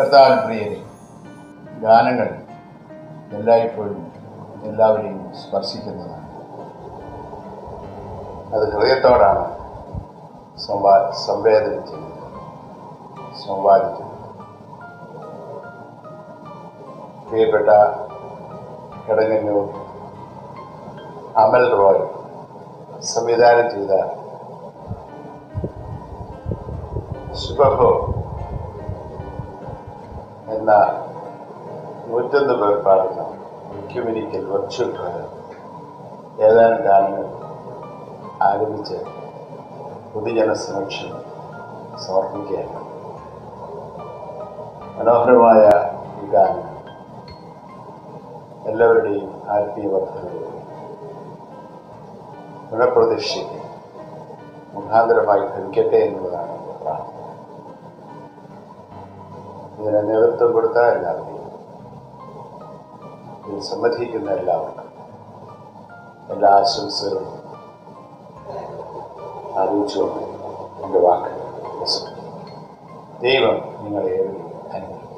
കർത്താവിൻ പ്രിയരെ ഗാനങ്ങൾ എല്ലായ്പ്പോഴും എല്ലാവരെയും സ്പർശിക്കുന്നതാണ്. അത് ഹൃദയത്തോടാണ് സംവാ സംവേദനം ചെയ്യുന്നത്. സംവാദിക്കുന്നത്. പ്രിയപ്പെട്ട കിടങ്ങന്നൂർ അമൽ റോയ് സംവിധാനം ചെയ്ത ശുഭഹോ എന്ന നൂറ്റൊന്ന് പേർ പാടുന്ന ക്യൂമിനിക്കൽ വെർച്വൽ ട്രയൽ ഏതാനും ഗാനങ്ങൾ ആരംഭിച്ച് പൊതുജനസംരക്ഷണം സമർപ്പിക്കുകയാണ്. മനോഹരമായ ഈ ഗാനം എല്ലാവരുടെയും ആത്മീയ വർദ്ധനകളിൽ ഗുണപ്രതീക്ഷയ്ക്ക് മുഖാന്തരമായി ഭവിക്കട്ടെ എന്നുള്ളതാണ് പ്രാർത്ഥന. ഇതിന് നേതൃത്വം കൊടുത്ത എല്ലാവരെയും സമ്മതിക്കുന്ന എല്ലാവർക്കും എല്ലാ ആശംസകളും അറിയിച്ചുകൊണ്ട് എന്റെ വാക്ക് ദൈവം നിങ്ങളെ ഏവരെയും